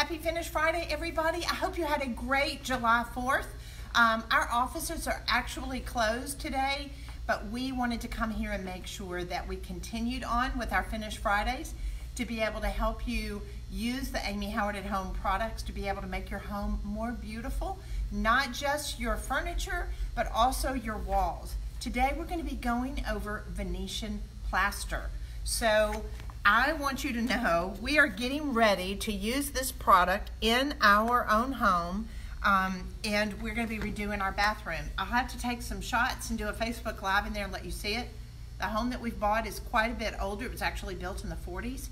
Happy Finish Friday, everybody. I hope you had a great July 4th. Um, our offices are actually closed today, but we wanted to come here and make sure that we continued on with our Finish Fridays to be able to help you use the Amy Howard at Home products to be able to make your home more beautiful, not just your furniture, but also your walls. Today we're going to be going over Venetian plaster. So I want you to know we are getting ready to use this product in our own home um, and we're going to be redoing our bathroom. I'll have to take some shots and do a Facebook Live in there and let you see it. The home that we've bought is quite a bit older. It was actually built in the 40s.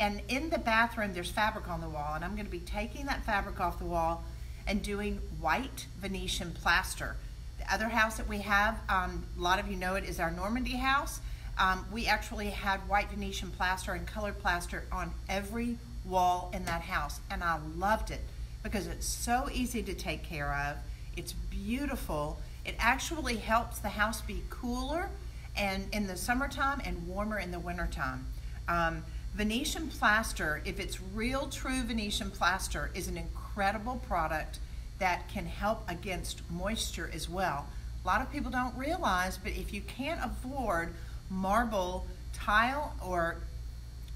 And in the bathroom, there's fabric on the wall. And I'm going to be taking that fabric off the wall and doing white Venetian plaster. The other house that we have, um, a lot of you know it, is our Normandy house. Um, we actually had white Venetian plaster and colored plaster on every wall in that house, and I loved it because it's so easy to take care of. It's beautiful. It actually helps the house be cooler and in the summertime and warmer in the wintertime. Um, Venetian plaster, if it's real true Venetian plaster, is an incredible product that can help against moisture as well. A lot of people don't realize, but if you can't afford marble tile or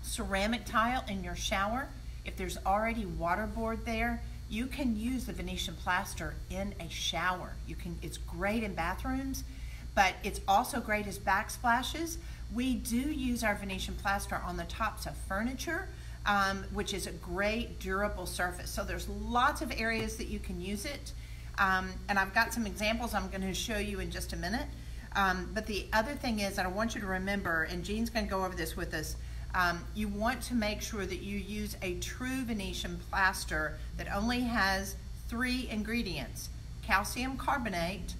ceramic tile in your shower, if there's already waterboard there, you can use the Venetian plaster in a shower. You can. It's great in bathrooms, but it's also great as backsplashes. We do use our Venetian plaster on the tops of furniture, um, which is a great durable surface. So there's lots of areas that you can use it. Um, and I've got some examples I'm going to show you in just a minute. Um, but the other thing is that I want you to remember, and Jean's going to go over this with us, um, you want to make sure that you use a true Venetian plaster that only has three ingredients, calcium carbonate,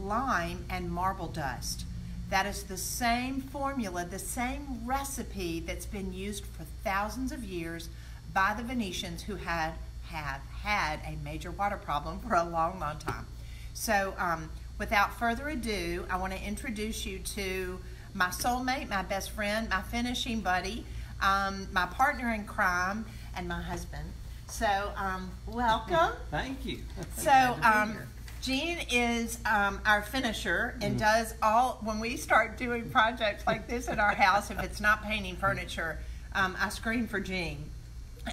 lime, and marble dust. That is the same formula, the same recipe that's been used for thousands of years by the Venetians who had have had a major water problem for a long, long time. So um, without further ado, I want to introduce you to my soulmate, my best friend, my finishing buddy, um, my partner in crime, and my husband. So um, welcome. Thank you. So um, Jean is um, our finisher and mm does all, when we start doing projects like this in our house, if it's not painting furniture, um, I scream for Jean.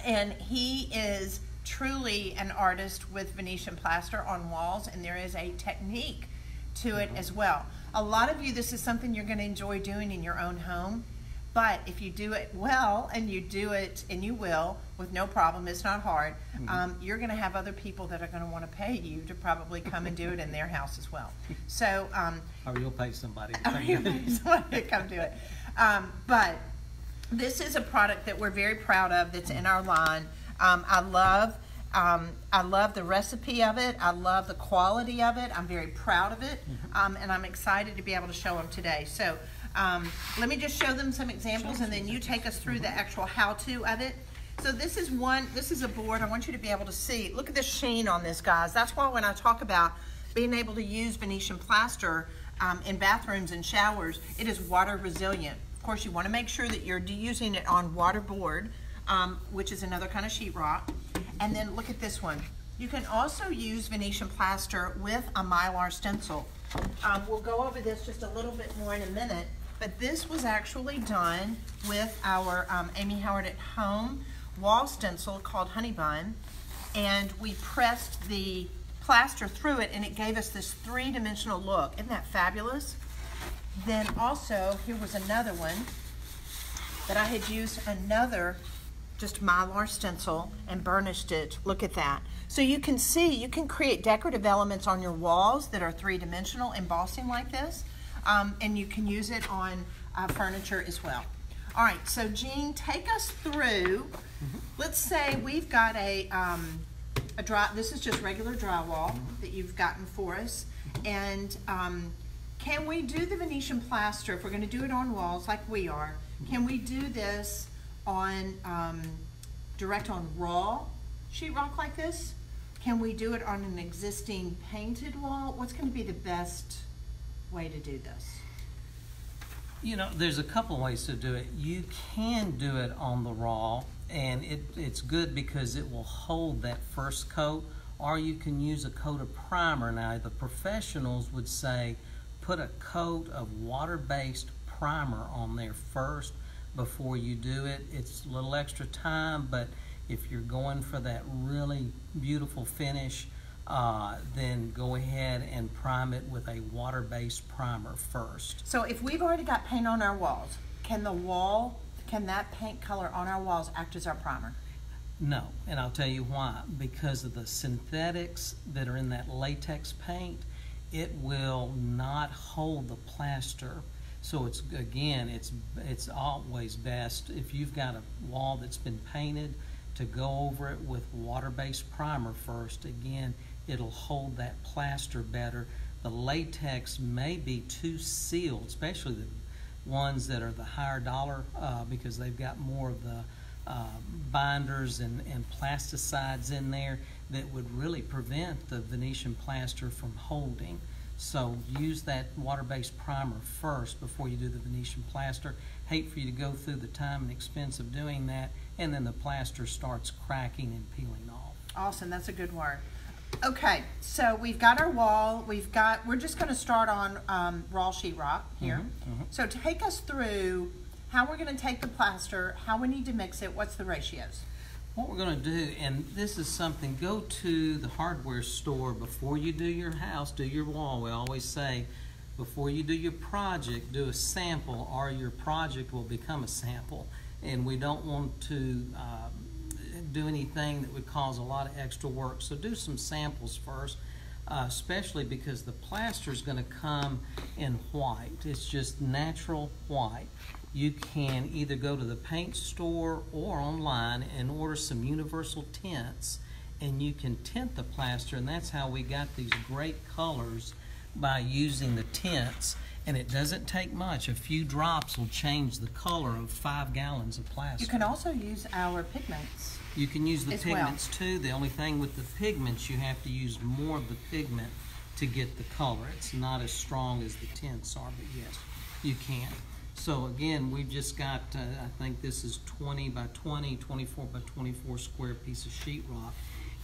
And he is truly an artist with Venetian plaster on walls, and there is a technique to it as well. A lot of you, this is something you're going to enjoy doing in your own home. But if you do it well and you do it, and you will, with no problem, it's not hard, mm-hmm. um, you're going to have other people that are going to want to pay you to probably come and do it in their house as well. So, um, or you'll pay somebody to come, do it. somebody to come do it. Um, but this is a product that we're very proud of that's in our line. Um, I love. Um, I love the recipe of it. I love the quality of it. I'm very proud of it, mm-hmm. um, and I'm excited to be able to show them today. So um, let me just show them some examples and then you take us through the actual how-to of it. So this is one, this is a board I want you to be able to see. Look at the sheen on this, guys. That's why when I talk about being able to use Venetian plaster um, in bathrooms and showers, it is water resilient. Of course, you want to make sure that you're using it on water board, um, which is another kind of sheetrock. And then look at this one. You can also use Venetian plaster with a Mylar stencil. Um, we'll go over this just a little bit more in a minute, but this was actually done with our um, Amy Howard at Home wall stencil called Honey Bun. And we pressed the plaster through it and it gave us this three-dimensional look. Isn't that fabulous? Then also, here was another one that I had used another just mylar stencil and burnished it. Look at that. So you can see, you can create decorative elements on your walls that are three-dimensional embossing like this um, and you can use it on uh, furniture as well. All right, so Jean, take us through, let's say we've got a, um, a dry, this is just regular drywall that you've gotten for us, and um, can we do the Venetian plaster, if we're gonna do it on walls like we are, can we do this on, um, direct on raw sheetrock like this? Can we do it on an existing painted wall? What's gonna be the best way to do this? You know, there's a couple ways to do it. You can do it on the raw and it, it's good because it will hold that first coat, or you can use a coat of primer. Now, the professionals would say put a coat of water based primer on there first before you do it. It's a little extra time, but if you're going for that really beautiful finish, uh, then go ahead and prime it with a water-based primer first. So if we've already got paint on our walls, can the wall, can that paint color on our walls act as our primer? No, and I'll tell you why. Because of the synthetics that are in that latex paint, it will not hold the plaster. So it's again, it's it's always best if you've got a wall that's been painted to go over it with water-based primer first. Again, it'll hold that plaster better. The latex may be too sealed, especially the ones that are the higher dollar uh, because they've got more of the uh, binders and, and plasticides in there that would really prevent the Venetian plaster from holding. So use that water-based primer first before you do the Venetian plaster. Hate for you to go through the time and expense of doing that and then the plaster starts cracking and peeling off. Awesome, that's a good word. Okay, so we've got our wall. We've got. We're just going to start on um, raw sheetrock here. Mhm, mhm. So take us through how we're going to take the plaster, how we need to mix it, what's the ratios. What we're going to do, and this is something, go to the hardware store before you do your house, do your wall. We always say, before you do your project, do a sample, or your project will become a sample. And we don't want to um, do anything that would cause a lot of extra work. So do some samples first, uh, especially because the plaster is going to come in white. It's just natural white. You can either go to the paint store or online and order some universal tints and you can tint the plaster and that's how we got these great colors by using the tints and it doesn't take much. A few drops will change the color of five gallons of plaster. You can also use our pigments. You can use the as well. pigments too. The only thing with the pigments, you have to use more of the pigment to get the color. It's not as strong as the tints are, but yes, you can. So again, we've just got, uh, I think this is 20 by 20, 24 by 24 square piece of sheetrock.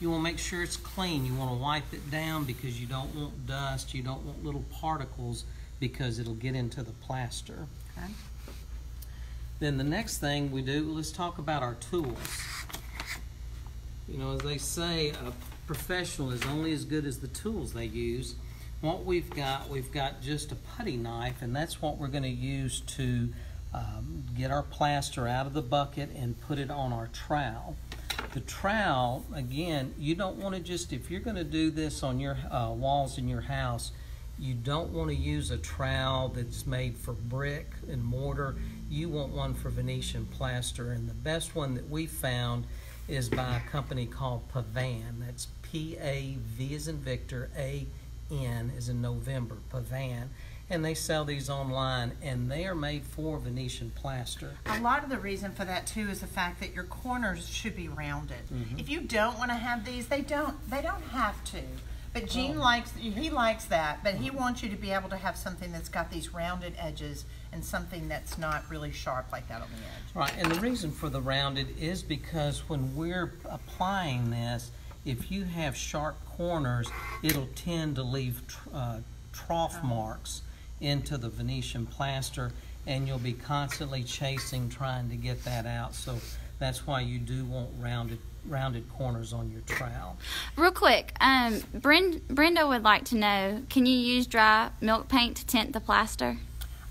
You want to make sure it's clean. You want to wipe it down because you don't want dust. You don't want little particles because it'll get into the plaster. Okay. Then the next thing we do, let's talk about our tools. You know, as they say, a professional is only as good as the tools they use. What we've got, we've got just a putty knife, and that's what we're going to use to um, get our plaster out of the bucket and put it on our trowel. The trowel, again, you don't want to just, if you're going to do this on your uh, walls in your house, you don't want to use a trowel that's made for brick and mortar. You want one for Venetian plaster, and the best one that we found is by a company called Pavan. That's P A V as in Victor, A N as in November, Pavan. And they sell these online, and they are made for Venetian plaster. A lot of the reason for that too is the fact that your corners should be rounded. Mm-hmm. If you don't want to have these, they don't. They don't have to. But Gene Oh. likes he likes that, but he wants you to be able to have something that's got these rounded edges and something that's not really sharp like that on the edge. Right, and the reason for the rounded is because when we're applying this, if you have sharp corners, it'll tend to leave tr- uh, trough marks into the Venetian plaster, and you'll be constantly chasing trying to get that out. So that's why you do want rounded rounded corners on your trowel. Real quick, um, Bren- Brenda would like to know: Can you use dry milk paint to tint the plaster?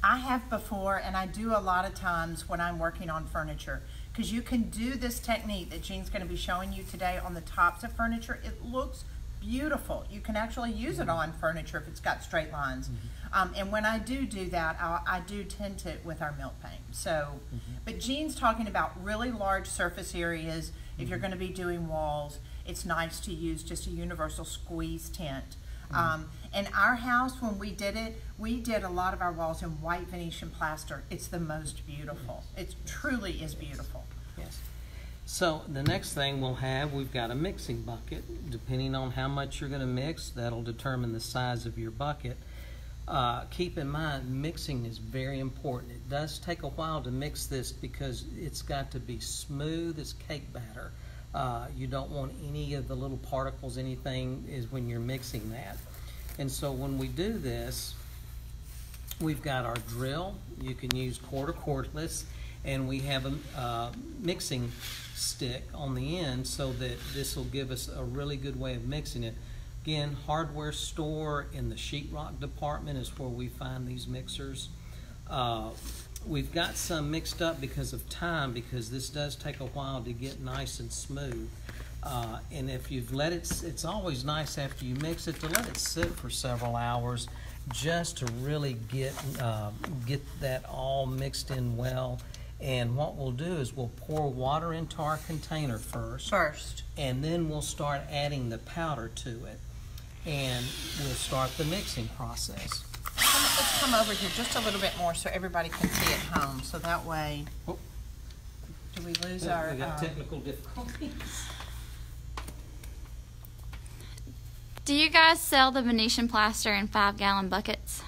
I have before, and I do a lot of times when I'm working on furniture, because you can do this technique that Jean's going to be showing you today on the tops of furniture. It looks beautiful. You can actually use it on furniture if it's got straight lines. Um, and when I do do that, I, I do tint it with our milk paint. So, but Jean's talking about really large surface areas. If you're going to be doing walls, it's nice to use just a universal squeeze tint. Um, in our house, when we did it, we did a lot of our walls in white Venetian plaster. It's the most beautiful. It truly is beautiful. So the next thing we'll have, we've got a mixing bucket. Depending on how much you're going to mix, that'll determine the size of your bucket. Uh, keep in mind, mixing is very important. It does take a while to mix this because it's got to be smooth as cake batter. Uh, you don't want any of the little particles, anything, is when you're mixing that. And so when we do this, we've got our drill. You can use quarter cordless, and we have a uh, mixing stick on the end so that this will give us a really good way of mixing it. Again, hardware store in the sheetrock department is where we find these mixers. Uh, we've got some mixed up because of time because this does take a while to get nice and smooth. Uh, and if you've let it, it's always nice after you mix it to let it sit for several hours just to really get, uh, get that all mixed in well. And what we'll do is we'll pour water into our container first First. and then we'll start adding the powder to it. And we'll start the mixing process. Come- Let's come over here just a little bit more so everybody can see at home, so that way. Oh. Do we lose We our, got um, technical difficulties. Do you guys sell the Venetian plaster in five gallon buckets?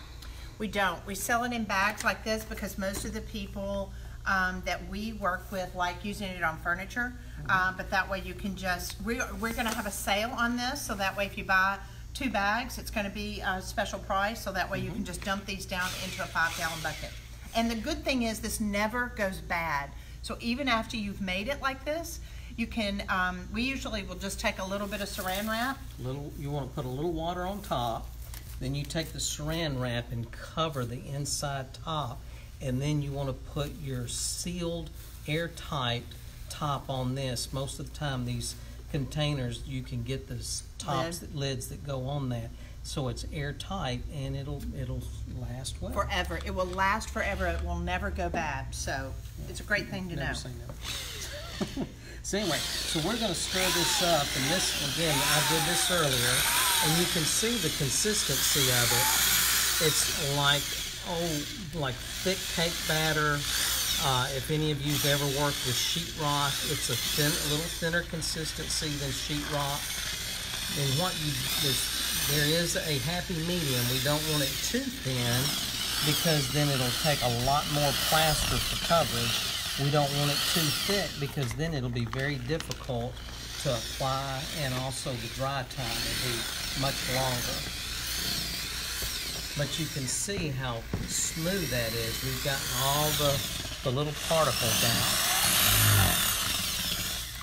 we don't. We sell it in bags like this because most of the people um, that we work with like using it on furniture. Uh, but that way you can just, we're, we're gonna have a sale on this, so that way if you buy two bags, it's gonna be a special price, so that way you can just dump these down into a five gallon bucket. And the good thing is this never goes bad. So even after you've made it like this, you can, um, we usually will just take a little bit of saran wrap. Little, you want to put a little water on top, then you take the saran wrap and cover the inside top, and then you want to put your sealed, airtight top on this. Most of the time, these containers you can get the tops, that, lids that go on that, so it's airtight and it'll it'll last well. forever. It will last forever. It will never go bad. So it's a great thing to Never know. so anyway, so we're going to stir this up, and this again, I did this earlier, and you can see the consistency of it. It's like oh, like thick cake batter. Uh, if any of you've ever worked with sheetrock, it's a thin, a little thinner consistency than sheetrock. And what you there is a happy medium. We don't want it too thin because then it'll take a lot more plaster for coverage. We don't want it too thick because then it'll be very difficult to apply and also the dry time will be much longer. But you can see how smooth that is. We've gotten all the, the little particles out.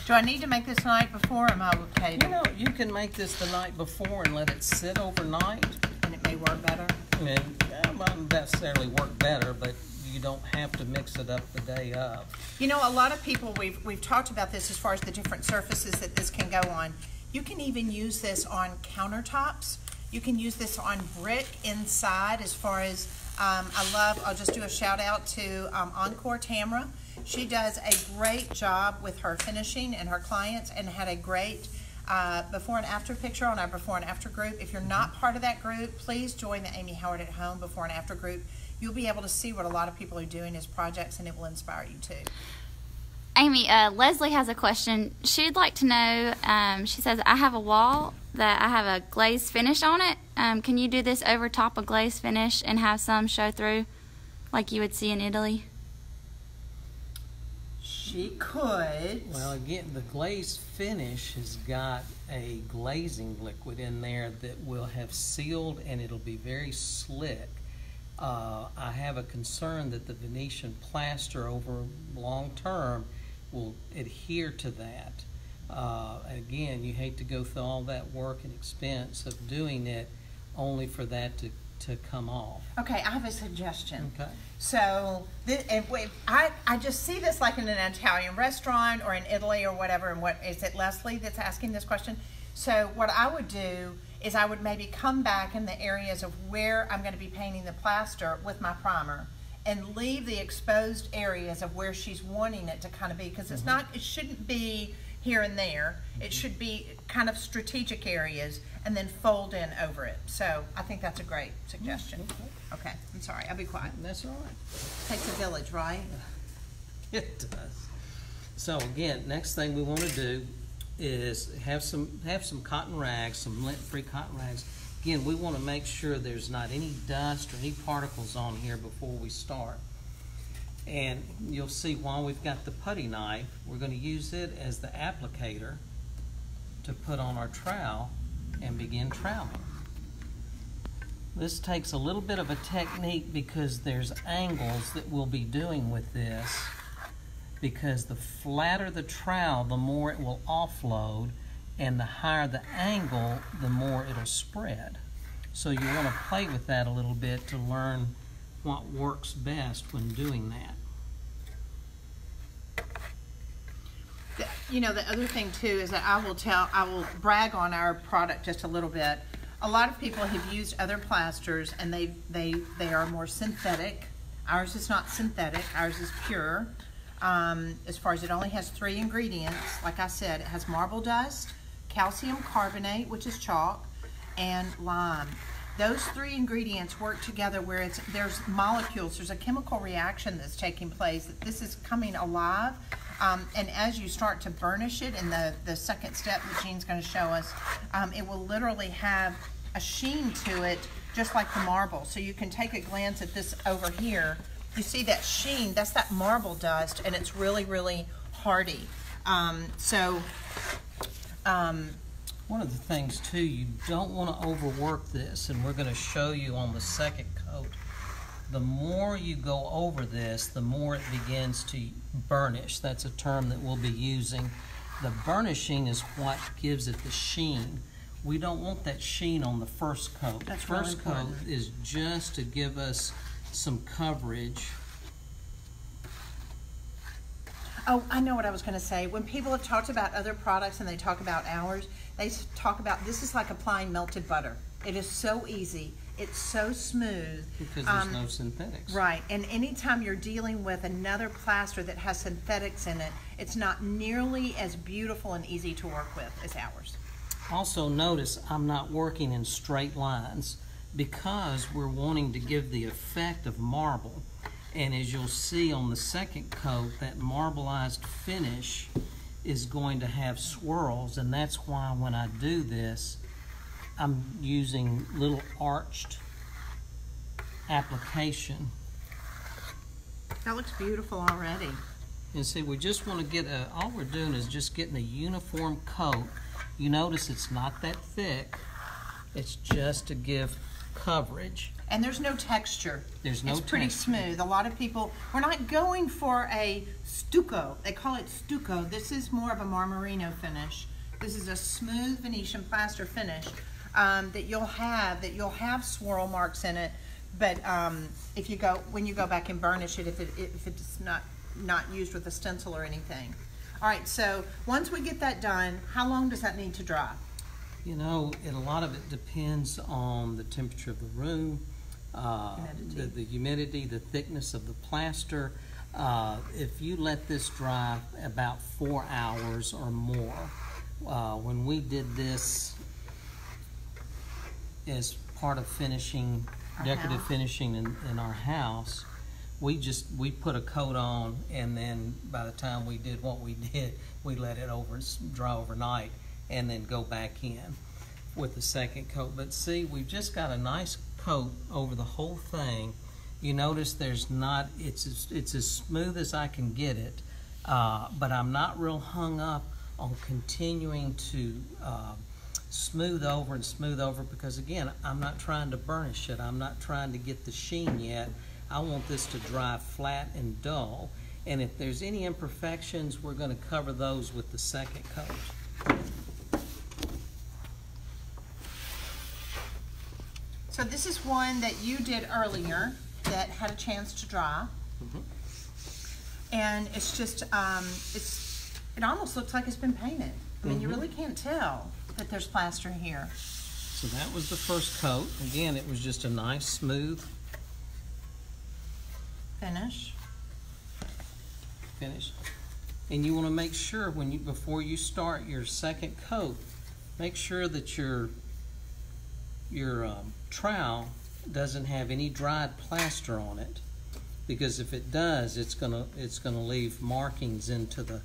Do I need to make this night before? Or am I okay? You know, you can make this the night before and let it sit overnight. and it may work better. And it won't necessarily work better, but you don't have to mix it up the day of. You know, a lot of people we've we've talked about this as far as the different surfaces that this can go on. You can even use this on countertops. You can use this on brick inside. As far as um, I love, I'll just do a shout out to um, Encore Tamra. She does a great job with her finishing and her clients, and had a great uh, before and after picture on our before and after group. If you're not part of that group, please join the Amy Howard at Home before and after group. You'll be able to see what a lot of people are doing as projects, and it will inspire you too. Amy, uh, Leslie has a question. She'd like to know. Um, she says, "I have a wall that I have a glaze finish on it. Um, can you do this over top a glaze finish and have some show through, like you would see in Italy?" She could. Well, again, the glaze finish has got a glazing liquid in there that will have sealed and it'll be very slick. Uh, I have a concern that the Venetian plaster over long term will adhere to that. Uh, again, you hate to go through all that work and expense of doing it only for that to, to come off. Okay, I have a suggestion. Okay. So, this, if we, I, I just see this like in an Italian restaurant or in Italy or whatever. And what is it, Leslie, that's asking this question? So, what I would do is I would maybe come back in the areas of where I'm going to be painting the plaster with my primer and leave the exposed areas of where she's wanting it to kind of be because it's not, it shouldn't be here and there. It should be kind of strategic areas and then fold in over it. So, I think that's a great suggestion. Okay, I'm sorry, I'll be quiet. That's all right. Takes a village, right? It does. So again, next thing we want to do is have some have some cotton rags, some lint-free cotton rags, Again, we want to make sure there's not any dust or any particles on here before we start. And you'll see while we've got the putty knife, we're going to use it as the applicator to put on our trowel and begin troweling. This takes a little bit of a technique because there's angles that we'll be doing with this because the flatter the trowel, the more it will offload and the higher the angle, the more it'll spread. So you want to play with that a little bit to learn what works best when doing that. You know, the other thing too is that I will tell, I will brag on our product just a little bit. A lot of people have used other plasters and they, they, they are more synthetic. Ours is not synthetic, ours is pure. Um, as far as it only has three ingredients, like I said, it has marble dust, calcium carbonate, which is chalk, and lime. Those three ingredients work together where it's there's molecules, there's a chemical reaction that's taking place. that This is coming alive. Um, and as you start to burnish it in the, the second step that Jean's going to show us, um, it will literally have a sheen to it just like the marble. So you can take a glance at this over here. You see that sheen, that's that marble dust, and it's really, really hardy. Um, so um, One of the things too, you don't want to overwork this, and we're going to show you on the second coat. The more you go over this, the more it begins to burnish. That's a term that we'll be using. The burnishing is what gives it the sheen. We don't want that sheen on the first coat. That's the really first coat is just to give us some coverage. Oh, I know what I was going to say. When people have talked about other products and they talk about ours, they talk about this is like applying melted butter. It is so easy. It's so smooth. Because there's Um, no synthetics. Right, and anytime you're dealing with another plaster that has synthetics in it, it's not nearly as beautiful and easy to work with as ours. Also notice I'm not working in straight lines because we're wanting to give the effect of marble. And as you'll see on the second coat, that marbleized finish is going to have swirls and that's why when I do this, I'm using little arched application. That looks beautiful already. And see, we just want to get a, all we're doing is just getting a uniform coat. You notice it's not that thick. It's just to give coverage. And there's no texture. There's no It's pretty texture. smooth. A lot of people, we're not going for a stucco. They call it stucco. This is more of a marmorino finish. This is a smooth Venetian plaster finish um, that you'll have, that you'll have swirl marks in it. But um, if you go, when you go back and burnish it, if, it, if it's not, not used with a stencil or anything. All right, so once we get that done, how long does that need to dry? You know, a lot of it depends on the temperature of the room, uh, the, the humidity, the thickness of the plaster. Uh, if you let this dry about four hours or more, uh, when we did this as part of finishing, Our decorative house? finishing in, in our house, we just, we put a coat on and then by the time we did what we did, we let it over, dry overnight and then go back in with the second coat. But see, we've just got a nice coat over the whole thing. You notice there's not, it's as, it's as smooth as I can get it, uh, but I'm not real hung up on continuing to uh, smooth over and smooth over because again, I'm not trying to burnish it. I'm not trying to get the sheen yet. I want this to dry flat and dull. And if there's any imperfections, we're going to cover those with the second coat. So this is one that you did earlier that had a chance to dry. Mhm. And it's just, um, it's, it almost looks like it's been painted. I mean, you Mhm. really can't tell that there's plaster here. So that was the first coat. Again, it was just a nice smooth Finish. finish. And you want to make sure when you before you start your second coat, make sure that your your um, trowel doesn't have any dried plaster on it, because if it does, it's gonna it's gonna leave markings into the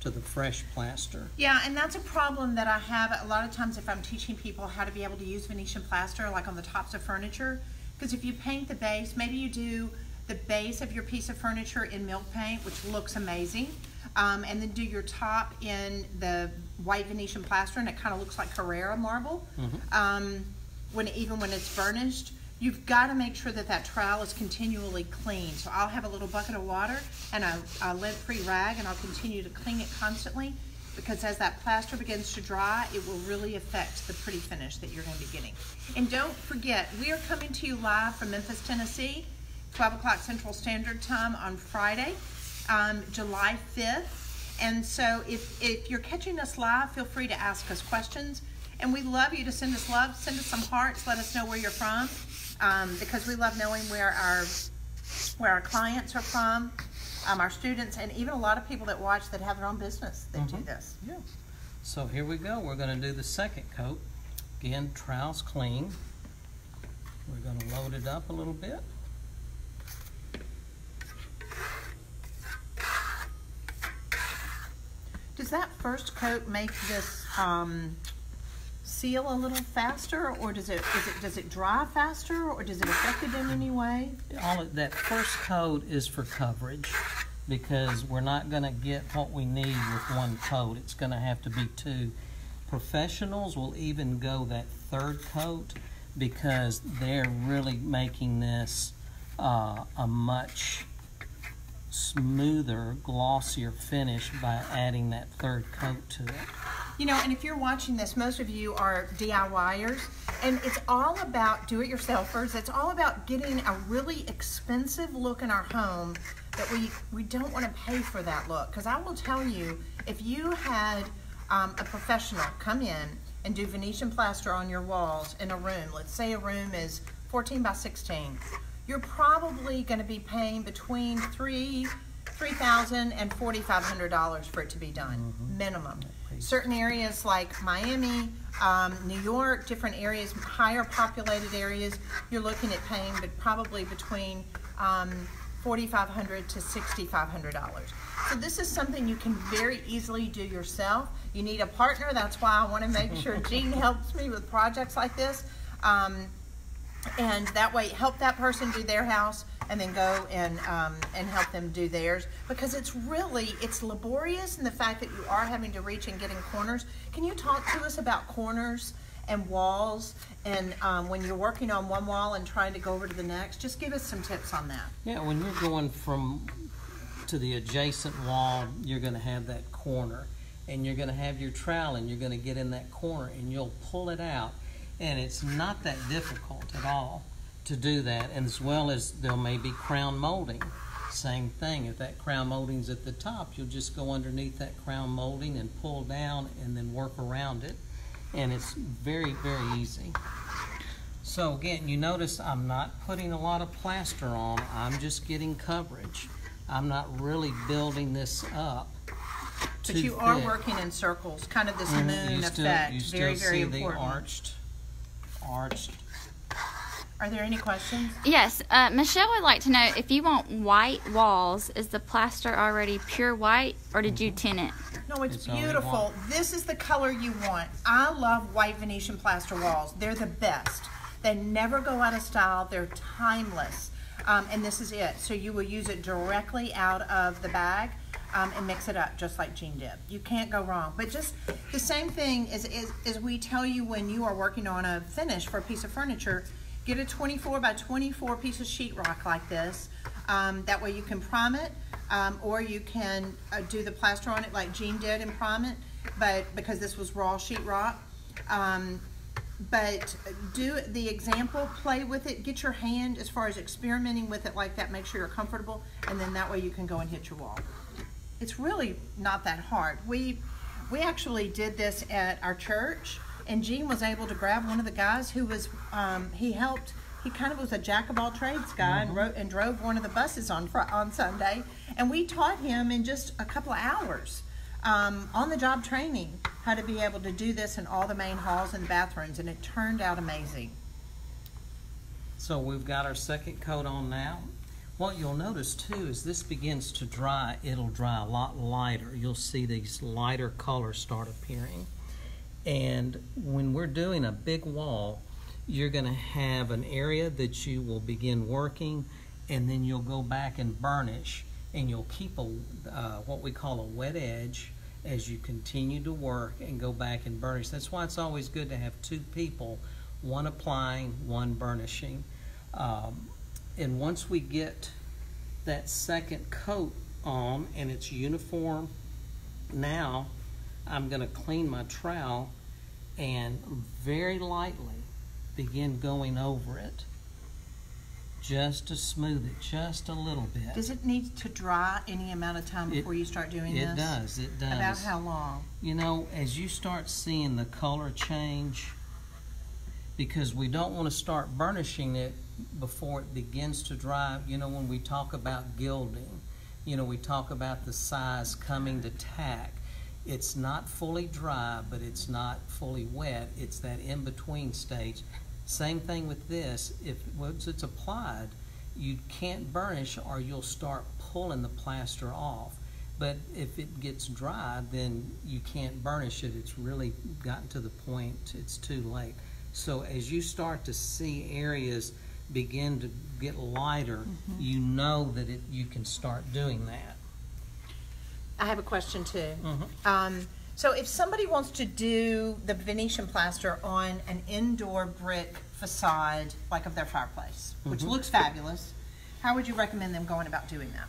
to the fresh plaster. Yeah, and that's a problem that I have a lot of times if I'm teaching people how to be able to use Venetian plaster, like on the tops of furniture. Because if you paint the base, maybe you do the base of your piece of furniture in milk paint, which looks amazing, um, and then do your top in the white Venetian plaster, and it kind of looks like Carrara marble. Um, when even when it's burnished, you've got to make sure that that trowel is continually clean. So I'll have a little bucket of water and a, a lead-free rag, and I'll continue to clean it constantly because as that plaster begins to dry, it will really affect the pretty finish that you're going to be getting. And don't forget, we are coming to you live from Memphis, Tennessee, 12 o'clock Central Standard Time on Friday, um, July 5th. And so if, if you're catching us live, feel free to ask us questions. And we love you to send us love, send us some hearts, let us know where you're from, um, because we love knowing where our where our clients are from, um, our students, and even a lot of people that watch that have their own business that do Mhm. this. Yeah. So here we go. We're going to do the second coat. Again, trowel's clean. We're going to load it up a little bit. Does that first coat make this um, seal a little faster, or does it it does it dry faster, or does it affect it in any way? All of, that first coat is for coverage because we're not going to get what we need with one coat. It's going to have to be two. Professionals will even go that third coat because they're really making this uh, a much smoother, glossier finish by adding that third coat to it. You know, and if you're watching this, most of you are DIYers, and it's all about do-it-yourselfers. It's all about getting a really expensive look in our home that we we don't want to pay for that look. Because I will tell you, if you had um, a professional come in and do Venetian plaster on your walls in a room, let's say a room is 14 by 16, you're probably going to be paying between three three thousand and forty five hundred dollars for it to be done minimum. Certain areas like miami um, new york different areas higher populated areas you're looking at paying but probably between um, 4500 to 6500 dollars. So this is something you can very easily do yourself. You need a partner that's why i want to make sure jean helps me with projects like this. Um, and that way help that person do their house and then go and um, and help them do theirs. Because it's really it's laborious in the fact that you are having to reach and get in corners. Can you talk to us about corners and walls? And um, when you're working on one wall and trying to go over to the next just give us some tips on that. Yeah, when you're going from to the adjacent wall, you're going to have that corner, and you're going to have your trowel, and you're going to get in that corner, and you'll pull it out, and it's not that difficult at all to do that. And as well as there may be crown molding, same thing. If that crown molding's at the top, you'll just go underneath that crown molding and pull down, and then work around it, and it's very very easy. So again, you notice I'm not putting a lot of plaster on, I'm just getting coverage. I'm not really building this up. but you are working in circles kind of this Mhm. moon You still- effect very very important arched, arched. are there any questions Yes, uh, Michelle would like to know if you want white walls, is the plaster already pure white or did you tint it? No, it's, It's beautiful. This is the color you want. I love white Venetian plaster walls. They're the best. They never go out of style. They're timeless. Um, and this is it. So you will use it directly out of the bag um, and mix it up just like Jean did. You can't go wrong. But just the same thing is, is, is we tell you when you are working on a finish for a piece of furniture, get a 24 by 24 piece of sheetrock like this. Um, that way you can prime it, um, or you can uh, do the plaster on it like Jean did and prime it, but because this was raw sheetrock. Um, but do the example, play with it, get your hand as far as experimenting with it like that, make sure you're comfortable, and then that way you can go and hit your wall. It's really not that hard. We we actually did this at our church, and Gene was able to grab one of the guys who was um, he helped. He kind of was a jack of all trades guy and wrote and drove one of the buses on on Sunday, and we taught him in just a couple of hours um, on the job training how to be able to do this in all the main halls and bathrooms, and it turned out amazing. So we've got our second coat on now. What you'll notice too is this begins to dry, it'll dry a lot lighter. You'll see these lighter colors start appearing. And when we're doing a big wall, you're going to have an area that you will begin working and then you'll go back and burnish and you'll keep a uh, what we call a wet edge as you continue to work and go back and burnish. That's why it's always good to have two people, one applying, one burnishing. Um, and once we get that second coat on and it's uniform, now I'm going to clean my trowel and very lightly begin going over it just to smooth it just a little bit. Does it need to dry any amount of time It- before you start doing this? It does, it does. About how long? You know, as you start seeing the color change, because we don't want to start burnishing it before it begins to dry. You know, when we talk about gilding, you know, we talk about the size coming to tack. It's not fully dry, but it's not fully wet. It's that in between stage. Same thing with this. If once it's applied, you can't burnish or you'll start pulling the plaster off. But if it gets dry, then you can't burnish it. It's really gotten to the point it's too late. So as you start to see areas begin to get lighter, you know that it, you can start doing that. I have a question too. Mhm. Um, so if somebody wants to do the Venetian plaster on an indoor brick facade, like of their fireplace, which Mhm. looks fabulous, how would you recommend them going about doing that?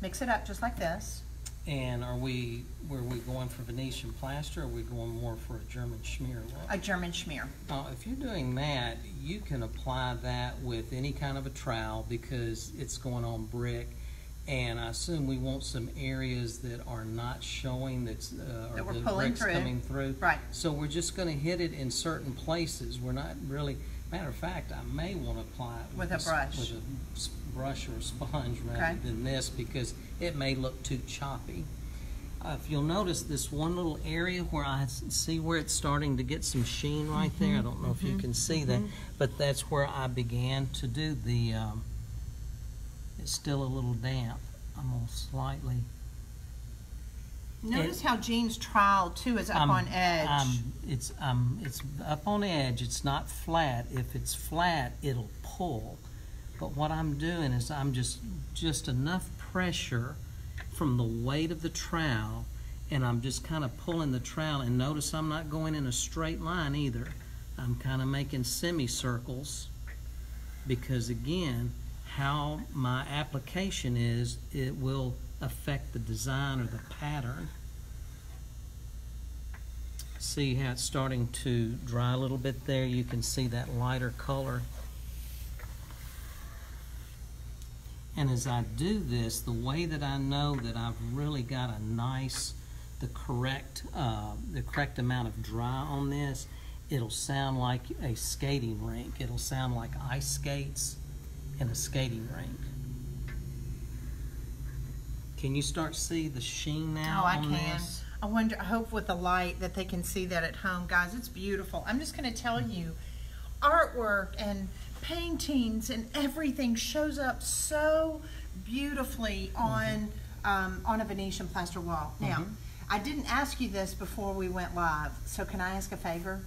Mix it up just like this. And are we, were we going for Venetian plaster or are we going more for a German schmear look? A German schmear. Now, if you're doing that, you can apply that with any kind of a trowel because it's going on brick. And I assume we want some areas that are not showing that's, uh, or That we're the pulling bricks through. coming through. Right. So we're just gonna hit it in certain places. We're not really, matter of fact, I may wanna apply it With a brush. With a brush or a sponge Okay. rather than this because it may look too choppy. Uh, if you'll notice this one little area where I see where it's starting to get some sheen right there. I don't know if you can see that, but that's where I began to do the. Um, it's still a little damp. I'm gonna slightly. Notice how Jean's trowel too is up I'm- on edge. I'm- it's um, it's up on edge. It's not flat. If it's flat, it'll pull. But what I'm doing is I'm just just enough pressure from the weight of the trowel, and I'm just kind of pulling the trowel. And notice I'm not going in a straight line either. I'm kind of making semicircles because again, how my application is, it will affect the design or the pattern. See how it's starting to dry a little bit there? You can see that lighter color. And as I do this, the way that I know that I've really got a nice, the correct, uh, the correct amount of dry on this, it'll sound like a skating rink. It'll sound like ice skates in a skating rink. Can you start to see the sheen now Oh, I on can. this? I wonder, I hope with the light that they can see that at home. Guys, it's beautiful. I'm just going to tell you, artwork and paintings and everything shows up so beautifully on um, on a Venetian plaster wall. Now, Mhm. I didn't ask you this before we went live, so can I ask a favor?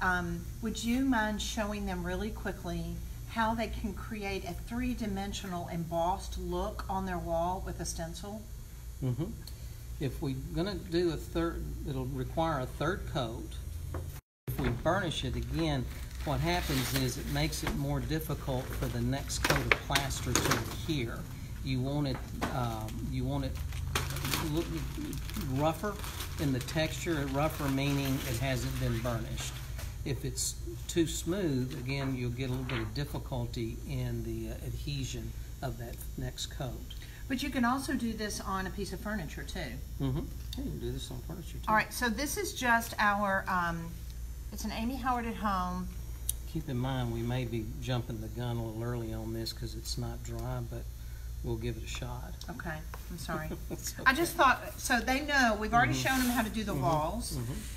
Um, would you mind showing them really quickly how they can create a three-dimensional embossed look on their wall with a stencil? hmm If we're gonna do a third, it'll require a third coat. If we burnish it again, what happens is it makes it more difficult for the next coat of plaster to adhere. You want it, um, you want it look rougher in the texture, rougher meaning it hasn't been burnished. If it's too smooth, again, you'll get a little bit of difficulty in the uh, adhesion of that next coat. But you can also do this on a piece of furniture too. Mm-hmm. You can do this on furniture too. All right, so this is just our, um, it's an Amy Howard at home. Keep in mind, we may be jumping the gun a little early on this because it's not dry, but we'll give it a shot. Okay, I'm sorry. It's I just thought, so they know, we've already Mm-hmm. shown them how to do the walls,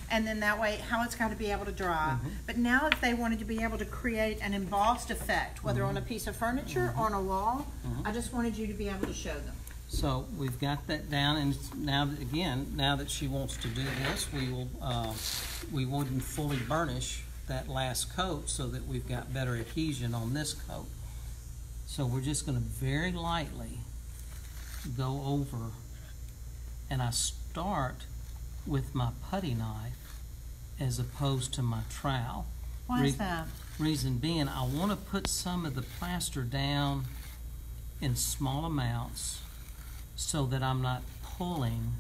and then that way, how it's gotta be able to dry. Mm-hmm. But now if they wanted to be able to create an embossed effect, whether Mm-hmm. on a piece of furniture or on a wall, I just wanted you to be able to show them. So we've got that down, and now, again, now that she wants to do this, we will, uh, we wouldn't fully burnish that last coat so that we've got better adhesion on this coat. So we're just gonna very lightly go over, and I start with my putty knife as opposed to my trowel. Why is that? Reason being, I want to put some of the plaster down in small amounts so that I'm not pulling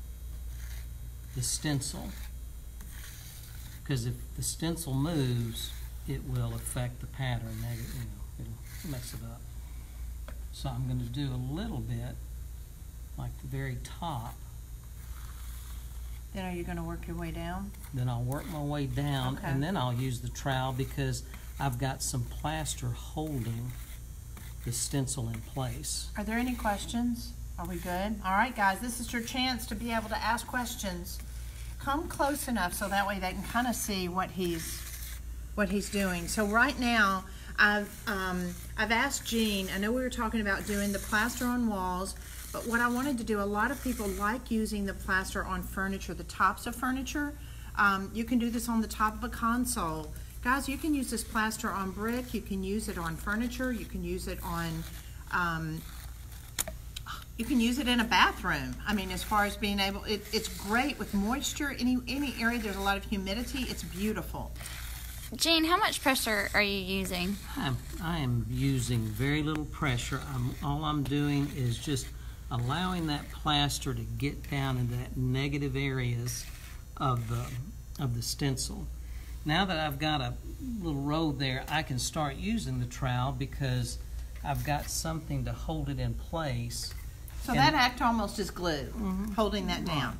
the stencil. Because if the stencil moves, it will affect the pattern negative, you know, it'll mess it up. So I'm going to do a little bit, like the very top, Then are you gonna work your way down? then I'll work my way down, Okay. and then I'll use the trowel because I've got some plaster holding the stencil in place. Are there any questions? Are we good? All right, guys, this is your chance to be able to ask questions. Come close enough so that way they can kind of see what he's what he's doing. So right now, I've um, I've asked Jean. I know we were talking about doing the plaster on walls, but what I wanted to do, a lot of people like using the plaster on furniture, the tops of furniture. Um, you can do this on the top of a console. Guys, you can use this plaster on brick. You can use it on furniture. You can use it on um, you can use it in a bathroom. I mean, as far as being able, it, it's great with moisture. Any any area there's a lot of humidity, it's beautiful. Jean, how much pressure are you using? I'm, I am using very little pressure. I'm, all I'm doing is just allowing that plaster to get down in that negative areas of the, of the stencil. Now that I've got a little road there, I can start using the trowel because I've got something to hold it in place. So And- that act almost is glue, holding that down.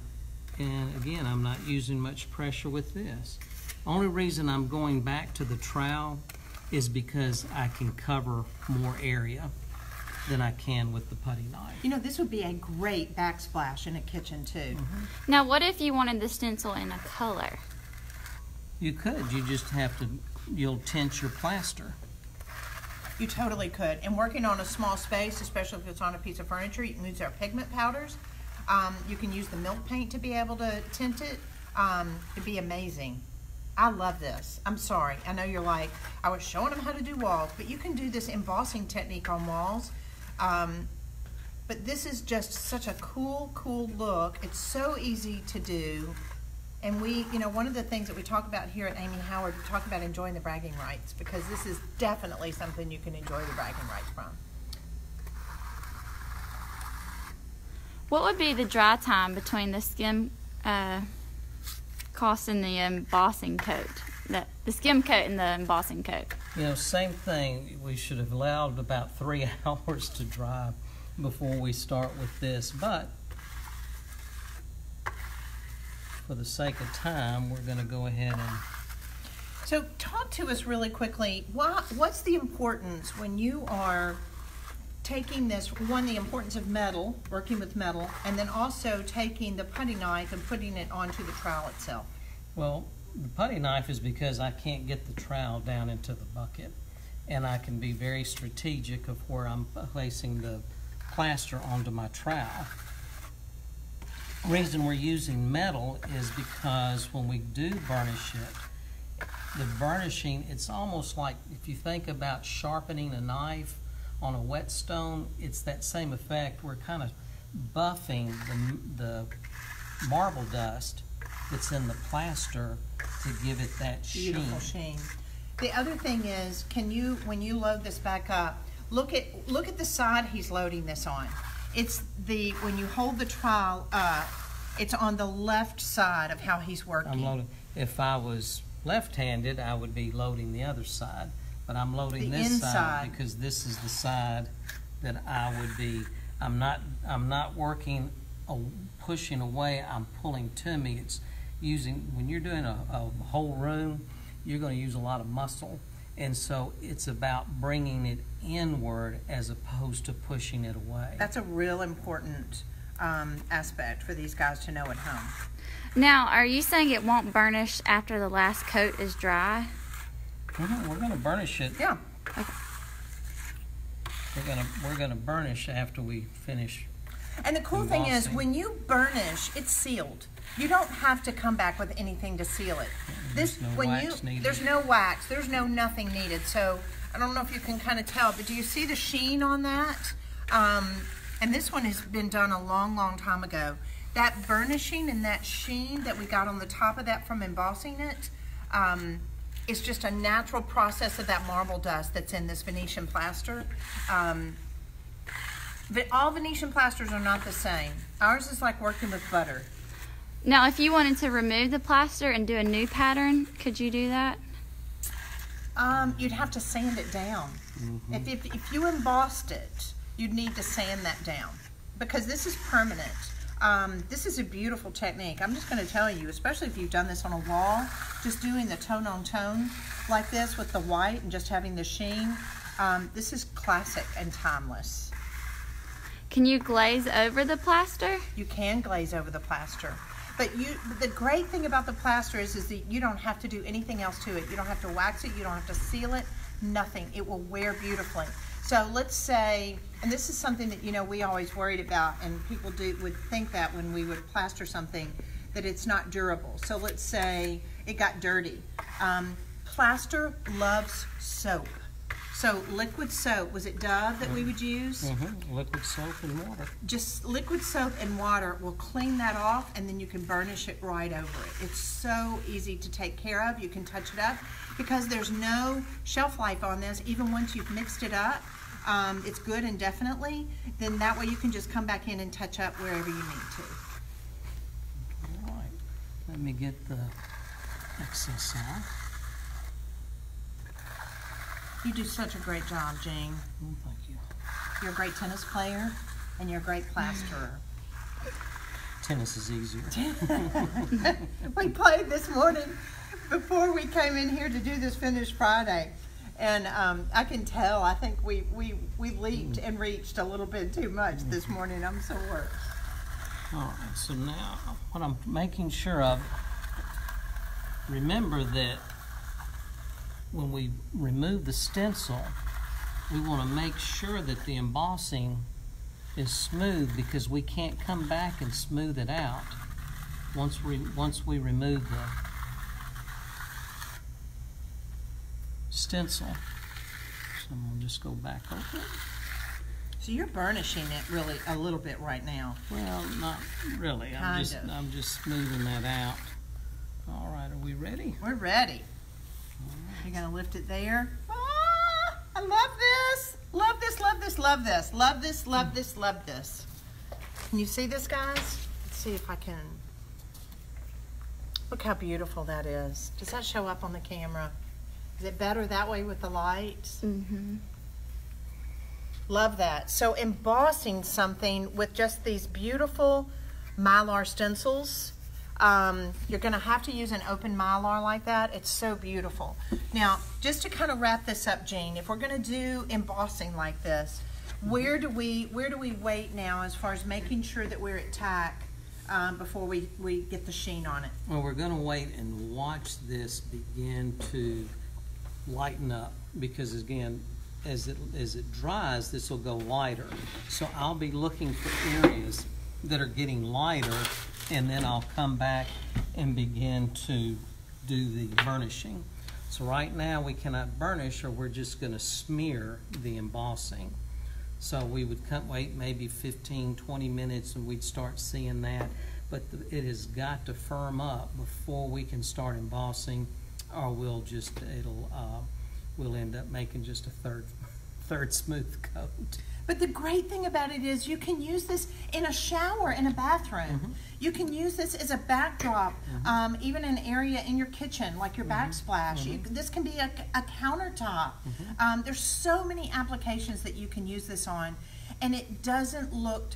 And again, I'm not using much pressure with this. Only reason I'm going back to the trowel is because I can cover more area than I can with the putty knife. You know, this would be a great backsplash in a kitchen too. Mm-hmm. Now, what if you wanted the stencil in a color? You could, you just have to, you'll tint your plaster. You totally could. And working on a small space, especially if it's on a piece of furniture, you can use our pigment powders. Um, you can use the milk paint to be able to tint it. Um, it'd be amazing. I love this. I'm sorry. I know you're like, I was showing them how to do walls, but you can do this embossing technique on walls. Um, but this is just such a cool, cool look. It's so easy to do. And we, you know, one of the things that we talk about here at Amy Howard, we talk about enjoying the bragging rights because this is definitely something you can enjoy the bragging rights from. What would be the dry time between the skim uh, cost and the embossing coat? The, the skim coat and the embossing coat. You know, same thing, we should have allowed about three hours to dry before we start with this, but for the sake of time, we're gonna go ahead and So, talk to us really quickly. Why, what's the importance when you are taking this? One, the importance of metal, working with metal, and then also taking the putty knife and putting it onto the trowel itself. Well, the putty knife is because I can't get the trowel down into the bucket. And I can be very strategic of where I'm placing the plaster onto my trowel. Reason we're using metal is because when we do burnish it, the burnishing, it's almost like if you think about sharpening a knife on a whetstone, it's that same effect. We're kind of buffing the, the marble dust that's in the plaster to give it that sheen. Beautiful sheen. The other thing is, can you, when you load this back up, look at look at the side he's loading this on. It's the when you hold the trowel up, it's on the left side of how he's working. I'm loading. If I was left-handed, I would be loading the other side, but I'm loading The this inside. side because this is the side that I would be. I'm not. I'm not working, uh, pushing away. I'm pulling to me. It's using when you're doing a, a whole room. You're going to use a lot of muscle, And so it's about bringing it inward as opposed to pushing it away. That's a real important um, aspect for these guys to know at home. Now, are you saying it won't burnish after the last coat is dry? Mhm, We're gonna burnish it. Yeah. We're gonna, we're gonna burnish after we finish. And the cool thing is, when you burnish, it's sealed. You don't have to come back with anything to seal it. This, no when you, needed. there's no wax, there's no nothing needed. So I don't know if you can kind of tell, but do you see the sheen on that? Um, and this one has been done a long, long time ago. That burnishing and that sheen that we got on the top of that from embossing it, um, is just a natural process of that marble dust that's in this Venetian plaster. Um, but all Venetian plasters are not the same. Ours is like working with butter. Now, if you wanted to remove the plaster and do a new pattern, could you do that? Um, you'd have to sand it down. Mm-hmm. If, if, if you embossed it, you'd need to sand that down because this is permanent. Um, this is a beautiful technique. I'm just going to tell you, especially if you've done this on a wall, just doing the tone on tone like this with the white and just having the sheen. Um, this is classic and timeless. Can you glaze over the plaster? You can glaze over the plaster. But you, the great thing about the plaster is, is that you don't have to do anything else to it. You don't have to wax it. You don't have to seal it. Nothing. It will wear beautifully. So let's say, and this is something that you know we always worried about, and people do would think that when we would plaster something, that it's not durable. So let's say it got dirty. Um, plaster loves soap. So liquid soap was it Dove that we would use? Mhm, Liquid soap and water. just liquid soap and water will clean that off and then you can burnish it right over it. It's so easy to take care of. You can touch it up because there's no shelf life on this. Even once you've mixed it up, um, it's good indefinitely. Then that way you can just come back in and touch up wherever you need to. All right. Let me get the excess off. You do such a great job, Jane. Oh, Thank you. You're a great tennis player and you're a great plasterer. Tennis is easier. we played this morning before we came in here to do this Finish Friday. And um, I can tell, I think we, we, we leaped and reached a little bit too much this morning. I'm sore. All right, so now what I'm making sure of, remember that when we remove the stencil, we want to make sure that the embossing is smooth because we can't come back and smooth it out once we once we remove the stencil. So I'm gonna just go back over it. So you're burnishing it really a little bit right now. Well, not really. I'm just of. I'm just smoothing that out. All right, are we ready? We're ready. You're to lift it there. Ah, I love this. Love this, love this, love this. Love this, love this, love this. Can you see this, guys? Let's see if I can. Look how beautiful that is. Does that show up on the camera? Is it better that way with the light? Mm-hmm. Love that. So embossing something with just these beautiful mylar stencils. Um, you're going to have to use an open mylar like that. It's so beautiful. Now, just to kind of wrap this up, Jean, if we're going to do embossing like this, where do we where do we wait now as far as making sure that we're at tack um, before we, we get the sheen on it? Well, we're going to wait and watch this begin to lighten up because again, as it as it dries, this will go lighter. So I'll be looking for areas that are getting lighter, and then I'll come back and begin to do the burnishing. So right now we cannot burnish, or we're just going to smear the embossing. So we would come, wait maybe 15, 20 minutes and we'd start seeing that. But the- it has got to firm up before we can start embossing or we'll just, it'll, uh, we'll end up making just a third, third smooth coat. But the great thing about it is you can use this in a shower in a bathroom. Mm-hmm. You can use this as a backdrop, um, even an area in your kitchen, like your Mm-hmm. backsplash. You, this can be a, a countertop. Um, there's so many applications that you can use this on, and it doesn't look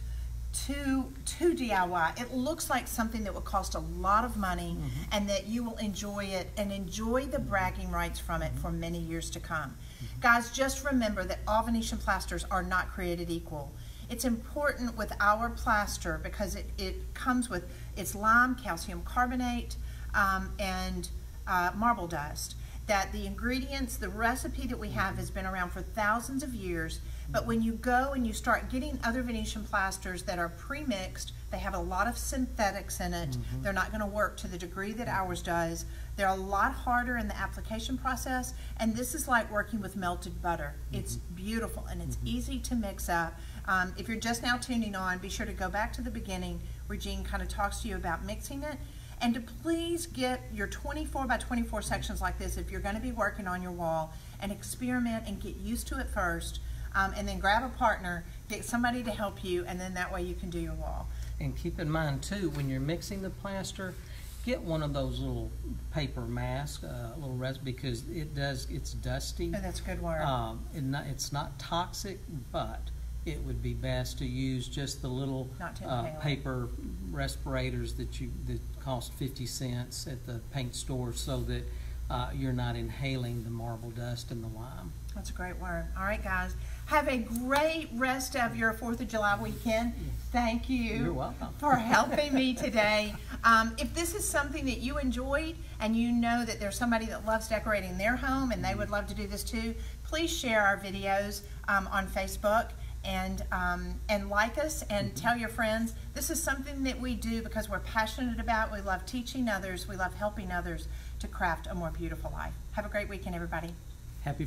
too to DIY. It looks like something that will cost a lot of money and that you will enjoy it and enjoy the bragging rights from it for many years to come. Guys, just remember that all Venetian plasters are not created equal. It's important with our plaster because it, it comes with its lime, calcium carbonate, um, and uh, marble dust. That the ingredients, the recipe that we have has been around for thousands of years. But when you go and you start getting other Venetian plasters that are pre-mixed, they have a lot of synthetics in it. They're not going to work to the degree that ours does. They're a lot harder in the application process, and this is like working with melted butter. It's beautiful and it's easy to mix up. Um, if you're just now tuning on, be sure to go back to the beginning where Jean kind of talks to you about mixing it. And to please get your 24 by 24 sections like this if you're going to be working on your wall and experiment and get used to it first. Um, and then grab a partner, get somebody to help you, and then that way you can do your wall. And keep in mind too, when you're mixing the plaster, get one of those little paper masks, uh, little rest, because it does, it's dusty. Oh, that's good work. Um, and not, it's not toxic, but it would be best to use just the little, uh, paper respirators that you, that cost fifty cents at the paint store so that, uh, you're not inhaling the marble dust and the lime. That's a great word. All right, guys. Have a great rest of your 4th of July weekend. Thank you. You're welcome. For helping me today. Um, if this is something that you enjoyed and you know that there's somebody that loves decorating their home and they would love to do this too, please share our videos um, on Facebook and um, and like us and tell your friends. This is something that we do because we're passionate about. We love teaching others. We love helping others to craft a more beautiful life. Have a great weekend, everybody. Happy